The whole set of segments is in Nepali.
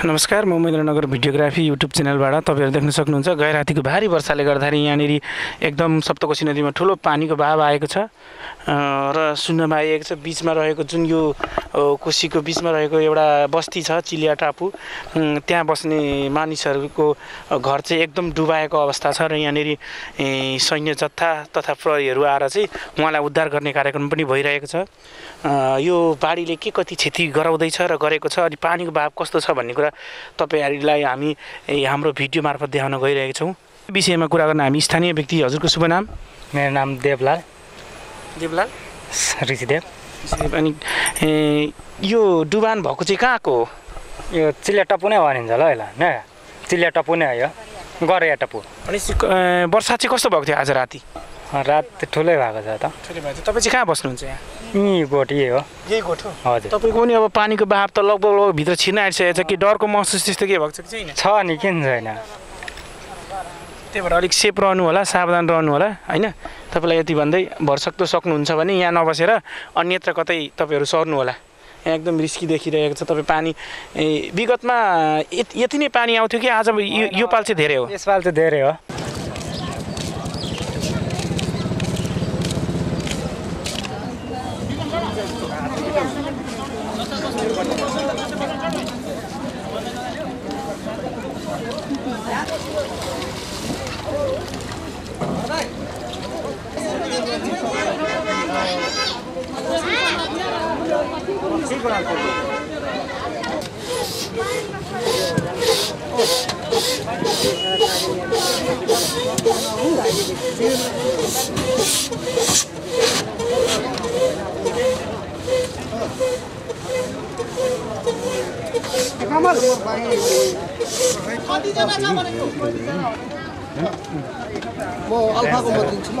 नमस्कार म महेन्द्रनगर भिडियोग्राफी युट्युब च्यानलबाट तपाईँहरू देख्न सक्नुहुन्छ गए रातिको भारी वर्षाले गर्दाखेरि यहाँनिर एकदम सप्तकोशी नदीमा ठुलो पानीको बहाव आएको छ। र सुन्नमा आइएको छ बिचमा रहेको जुन यो कोसीको बिचमा रहेको एउटा बस्ती छ चिलिया टापु त्यहाँ बस्ने मानिसहरूको घर चाहिँ एकदम डुबाएको अवस्था छ र यहाँनिर सैन्य जत्था तथा प्रहरीहरू आएर चाहिँ उहाँलाई उद्धार गर्ने कार्यक्रम पनि भइरहेको छ। यो बाढीले के कति क्षति गराउँदैछ र गरेको छ अनि पानीको भाव कस्तो छ भन्ने कुरा तपाईँहरूलाई हामी हाम्रो भिडियो मार्फत देखाउन गइरहेका छौँ। विषयमा कुरा गर्न हामी स्थानीय व्यक्ति हजुरको शुभ नाम? मेरो नाम देवलाल। देवलाल? ऋषिदेव। अनि यो डुबान भएको चाहिँ कहाँको हो? यो चिलिया टप्पु नै भनिन्छ ल यसलाई होइन चिलिया टप्पु नै हो यो। गरे टप्पु। अनि वर्षा चाहिँ कस्तो भएको थियो आज राति? रात ठुलै भएको छ त। तपाईँ चाहिँ कहाँ बस्नुहुन्छ यहाँ? यहीँ गोठ यही हो। यही गोठो हजुर। तपाईँको पनि अब पानीको बहाव त लगभग लगभग भित्र छिर्न आइसकेको छ कि डरको महसुस त्यस्तो के भएको छ कि छैन? छ नि किन छैन। त्यही भएर अलिक सेफ रहनु होला सावधान रहनु होला होइन? तपाईँलाई यति भन्दै भरसक्दो सक्नुहुन्छ भने यहाँ नबसेर अन्यत्र कतै तपाईँहरू सर्नु होला। यहाँ एकदम रिस्की देखिरहेको छ तपाईँ पानी। विगतमा यति नै पानी आउँथ्यो कि आज यो यो पाल चाहिँ धेरै हो? यसपालि चाहिँ धेरै हो। mikor elfordul? कतिजना छ भनेको म अल्फाको म दिन्छु ल।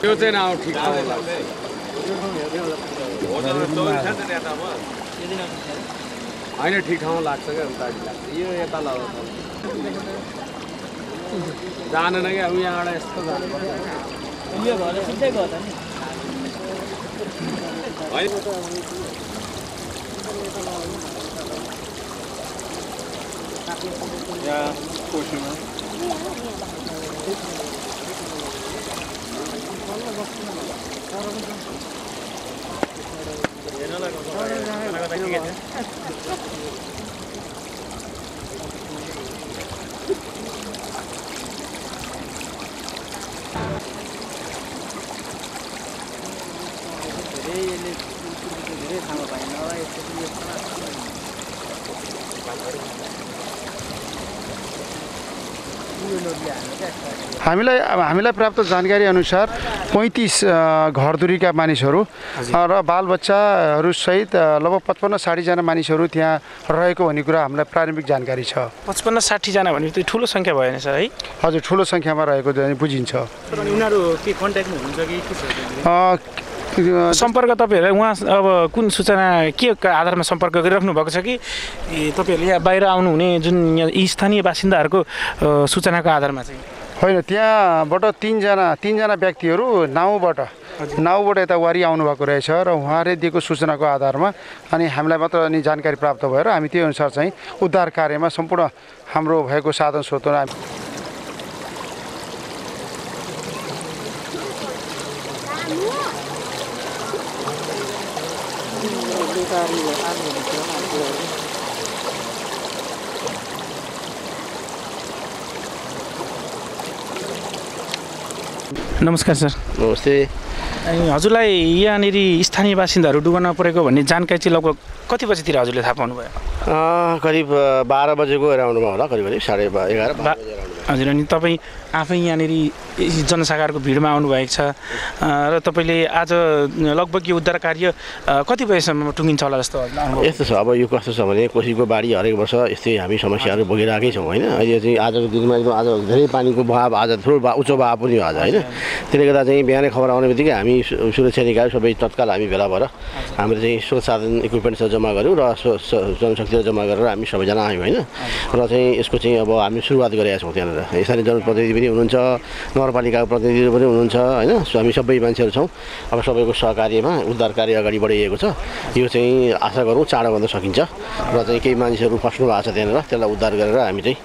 त्यो चाहिँ नआउ ठिक होइन ठिक ठाउँमा लाग्छ क्या उता। लाग्छ यो यता लगाउँछ जानेन क्या अब यहाँबाट यस्तो जानु हामीलाई अब हामीलाई प्राप्त जानकारी अनुसार पैँतिस घरधुरीका मानिसहरू र बालबच्चाहरूसहित लगभग पचपन्न साठीजना मानिसहरू त्यहाँ रहेको भन्ने कुरा हामीलाई प्रारम्भिक जानकारी छ। पचपन्न साठीजना भनेपछि त ठुलो सङ्ख्या भएन सर है? हजुर ठुलो सङ्ख्यामा रहेको बुझिन्छ। उनीहरू के कन्ट्याक्टमा हुनुहुन्छ कि के छ? अ, त्यो सम्पर्क तपाईँहरूलाई उहाँ अब कुन सूचना के आधारमा सम्पर्क गरिराख्नु भएको छ कि? तपाईँहरूले यहाँ बाहिर आउनुहुने जुन यहाँ स्थानीय बासिन्दाहरूको सूचनाको आधारमा चाहिँ। होइन त्यहाँबाट तिनजना तिनजना व्यक्तिहरू नाउँबाट नाउँबाट यता वारी आउनुभएको रहेछ र उहाँले दिएको सूचनाको आधारमा अनि हामीलाई मात्र अनि जानकारी प्राप्त भएर हामी त्यही अनुसार चाहिँ उद्धार कार्यमा सम्पूर्ण हाम्रो भएको साधन स्रोतहरू नमस्कार सर। नमस्ते। हजुरलाई यहाँनिर स्थानीय बासिन्दाहरू डुबन परेको भन्ने जानकारी चाहिँ लगभग कति बजीतिर हजुरले थाहा पाउनुभयो? करिब बाह्र बजेको एराउन्डमा होला करिब करिब साढे एघार बा-। हजुर अनि तपाईँ आफै यहाँनिर जनसागरको भिडमा आउनुभएको छ। र तपाईँले आज लगभग यो उद्धार कार्य कति बजीसम्म टुङ्गिन्छ होला जस्तो यस्तो छ अब यो कस्तो छ भने कोसीको बाढी हरेक वर्ष यस्तै हामी समस्याहरू भोगिरहेकै छौँ होइन? अहिले चाहिँ आजको दिनमा आज धेरै पानीको बहाव आज ठुलो उच्च बहाव पनि आज होइन? त्यसले गर्दा चाहिँ बिहानै खबर आउने बित्तिकै हामी सुरक्षा निकाय सबै तत्काल हामी भेला भएर हामीले चाहिँ स्रोत साधन इक्विपमेन्ट्सहरू जम्मा गऱ्यौँ र जनशक्तिहरू जम्मा गरेर हामी सबैजना आयौँ होइन? र चाहिँ यसको चाहिँ अब हामी सुरुवात गरेका छौँ त्यहाँनिर स्थानीय जनप्रतिनिधि पनि हुनुहुन्छ। नगरपालिकाको प्रतिनिधिहरू पनि हुनुहुन्छ होइन? हामी सबै मान्छेहरू छौँ। अब सबैको सहकार्यमा उद्धार कार्य अगाडि बढिएको छ। यो चाहिँ आशा गरौँ चाँडो गर्न सकिन्छ र चाहिँ केही मानिसहरू फस्नु भएको छ त्यहाँनिर त्यसलाई उद्धार गरेर हामी चाहिँ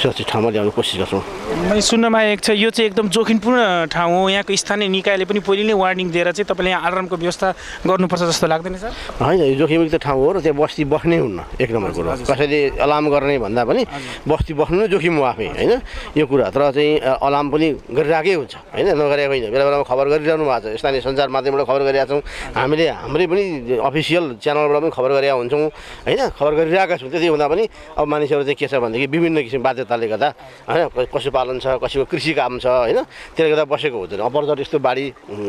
सुरक्षित ठाउँमा ल्याउने कोसिस गर्छौँ। मैले सुन्नमा आएको छ यो चाहिँ एकदम जोखिमपूर्ण ठाउँ हो। यहाँको स्थानीय निकायले पनि पहिले नै वार्निङ दिएर चाहिँ तपाईँले यहाँ अलार्मको व्यवस्था गर्नुपर्छ जस्तो लाग्दैन सर? होइन यो जोखिमयुक्त ठाउँ हो र त्यहाँ बस्ती बस्नै हुन्न एक नम्बर कुरो। कसैले अलार्म गर्ने भन्दा पनि बस्ती बस्नु नै जोखिम हो आफै होइन? यो कुरा तर चाहिँ अलार्म पनि गरिरहेकै हुन्छ। होइन? नगरेको होइन। बेला बेलामा खबर गरिरहनु भएको छ। स्थानीय सञ्चार माध्यमबाट खबर गरिरहेका छौँ। हामीले हाम्रै पनि अफिसियल च्यानलबाट पनि खबर गरिरहेका हुन्छौँ। होइन? खबर गरिरहेका छौँ। त्यति हुँदा पनि अब मानिसहरू चाहिँ के छ भनेदेखि विभिन्न किसिम बाध्यताले गर्दा होइन? पशुपालन छ कसैको कृषि काम छ होइन? त्यसले गर्दा बसेको हुँदैन। अपरचट यस्तो बाढी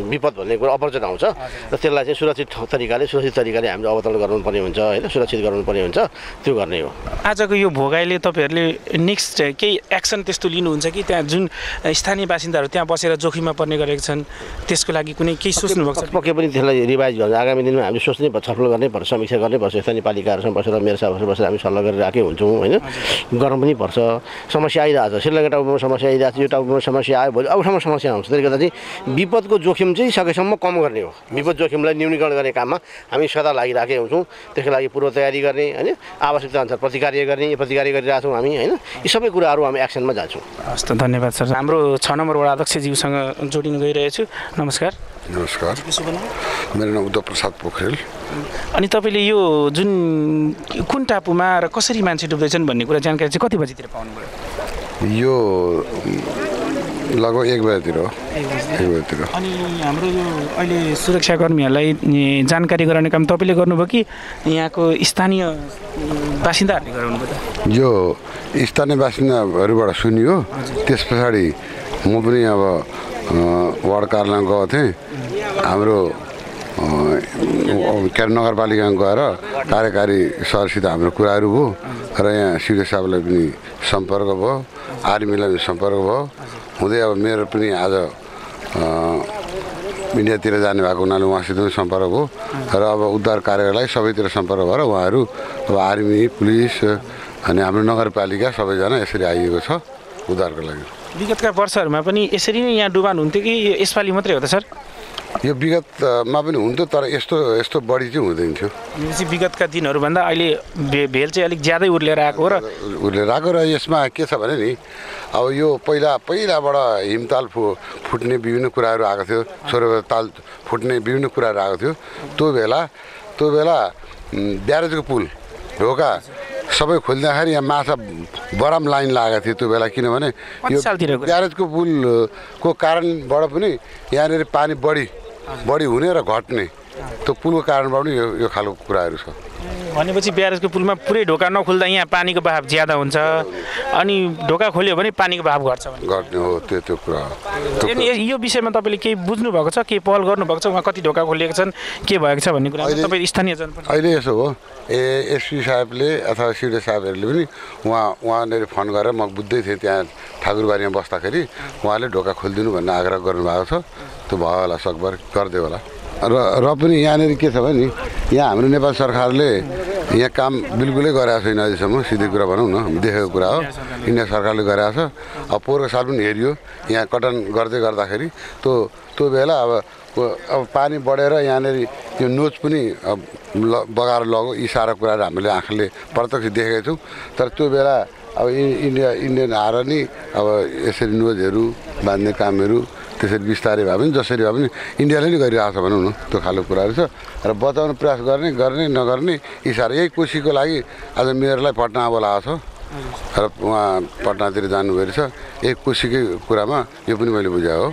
विपद भन्ने कुरो अपरचट आउँछ। र त्यसलाई चाहिँ सुरक्षित तरिकाले सुरक्षित तरिकाले हामीले अवतरण गर्नुपर्ने हुन्छ होइन? सुरक्षित गर्नुपर्ने हुन्छ। त्यो गर्ने हो। आजको यो भोगाइले तपाईँहरूले नेक्स्ट केही एक्सन त्यस्तो लिनुहुन्छ कि? त्यहाँ जुन स्थानीय बासिन्दाहरू त्यहाँ बसेर जोखिममा पर्ने गरेका छन्। त्यसको लागि कुनै केही सोच्नु भएको छ? पक्कै पनि त्यसलाई रिभाइज गर्छ आगामी दिनमा हामीले सोच्नै पर्छ छलफल गर्नै पर्छ समीक्षा गर्नै पर्छ। स्थानीय पालिकाहरूसँग बसेर मेरो साथीहरू बसेर हामी सल्लाह गरिरहेकै हुन्छौँ होइन? गर्नु पनि पर्छ। समस्या आइरहेको छ श्रीलङ्का टाउमा समस्या आइरहेको छ यो टाउमा समस्या आयो भोलि अरू ठाउँमा समस्या आउँछ त्यसले गर्दा चाहिँ विपदको जोखिम चाहिँ सकेसम्म कम गर्ने हो। विपद जोखिमलाई न्यूनीकरण गर्ने काममा हामी सदा लागिरहेकै हुन्छौँ। त्यसको लागि पूर्व तयारी गर्ने होइन? आवश्यकता अनुसार प्रतिकार्य गर्ने प्रतिकार्य गरिरहेछौँ हामी होइन? यी सबै कुराहरू हामी एक्सनमा जान्छौँ। हस् त धन्यवाद सर। हाम्रो छ नम्बर वडा अध्यक्षज्यूसँग जोडिन गइरहेछु। नमस्कार। नमस्कार। शुभ नाम? मेरो नाम उद्धव प्रसाद पोखरेल। अनि तपाईँले यो जुन कुन टापुमा र कसरी मान्छे डुब्दैछन् भन्ने कुरा जानकारी चाहिँ कति बजीतिर पाउनुभयो? यो लगभग एक बजीतिर हो। एक बजीतिर। अनि हाम्रो यो अहिले सुरक्षाकर्मीहरूलाई जानकारी गराउने काम तपाईँले गर्नुभयो कि यहाँको स्थानीय बासिन्दाहरूले गराउनु भयो त? यो स्थानीय बासिन्दाहरूबाट सुनियो। त्यस पछाडि म पनि अब वार्ड कार्यालयमा गएको थिएँ। हाम्रो के अरे नगरपालिकामा गएर कार्यकारी सरसित हाम्रो कुराहरू भयो र यहाँ सिडिओ साहबलाई पनि सम्पर्क भयो आर्मीलाई पनि सम्पर्क भयो। हुँदै अब मेरो पनि आज इन्डियातिर जाने भएको हुनाले उहाँसित पनि सम्पर्क भयो। र अब उद्धार कार्यलाई सबैतिर सम्पर्क भएर उहाँहरू अब आर्मी पुलिस अनि हाम्रो नगरपालिका सबैजना यसरी आइएको छ उद्धारको लागि। विगतका वर्षहरूमा पनि यसरी नै यहाँ डुबान हुन्थ्यो कि? यसपालि मात्रै हो त सर? यो विगतमा पनि हुन्थ्यो तर यस्तो यस्तो बढी चाहिँ हुँदैन थियो। विगतका दिनहरूभन्दा अहिले भे भेल चाहिँ अलिक ज्यादै उर्लिएर आएको र? उसले राखेको र यसमा के छ भने नि अब यो पहिला पहिलाबाट हिमताल फु फुट्ने विभिन्न कुराहरू आएको थियो छोरो ताल फुट्ने विभिन्न कुराहरू आएको थियो। त्यो बेला त्यो बेला ब्यारेजको पुल ढोका सबै खोल्दाखेरि यहाँ माछा बराम लाइन लागेको थियो त्यो बेला किनभने यो? ब्यारेजको पुलको कारणबाट पनि यहाँनिर पानी बढी बढी हुने र घट्ने। त्यो पुलको कारणबाट पनि यो यो खालको कुराहरू छ। भनेपछि ब्यारेजको पुलमा पुरै ढोका नखुल्दा यहाँ पानीको बहाव ज्यादा हुन्छ। अनि ढोका खोल्यो भने पानीको बहाव घट्छ घट्ने हो त्यो त्यो कुरा। यो विषयमा तपाईँले केही बुझ्नु भएको छ केही पहल गर्नुभएको छ? उहाँ कति ढोका खोलिएको छन् के भएको छ भन्ने कुरा तपाईँ स्थानीय जनप्रतिनिधि अहिले यसो हो ए एसपी साहेबले अथवा सिडे साहेबहरूले पनि उहाँ उहाँले फोन गरेर म बुझ्दै थिएँ त्यहाँ ठाकुरबारीमा बस्दाखेरि उहाँले ढोका खोलिदिनु भन्ने आग्रह गर्नुभएको छ। त्यो भयो होला सकभर गरिदियो होला। र र पनि यहाँनिर के छ भने यहाँ हाम्रो नेपाल सरकारले यहाँ काम बिल्कुलै गरेको छैन अहिलेसम्म सिधै कुरा भनौँ न देखेको कुरा हो। इन्डिया सरकारले गरेको छ। अब पोहोरको साल पनि हेरियो यहाँ कटन गर्दै गर्दाखेरि त्यो त्यो बेला अब अब पानी बढेर यहाँनिर यो नोच पनि ल बगाएर लग्यो यी सारा कुराहरू हामीले आँखाले प्रत्यक्ष देखेका छौँ। तर त्यो बेला अब इन्डिया इन्डियन आएर नि अब यसरी नोजहरू बाँध्ने कामहरू त्यसरी बिस्तारै भए पनि जसरी भए पनि इन्डियाले नै गरिरहेको छ भनौँ न त्यो खालको कुराहरू छ। र बचाउने प्रयास गर्ने गर्ने नगर्ने इसारा यही कोसीको लागि आज मेयरलाई पटना बोलाएको छ। र उहाँ पटनातिर जानुभएको छ। यही कोसीकै कुरामा यो पनि मैले बुझाएँ हो।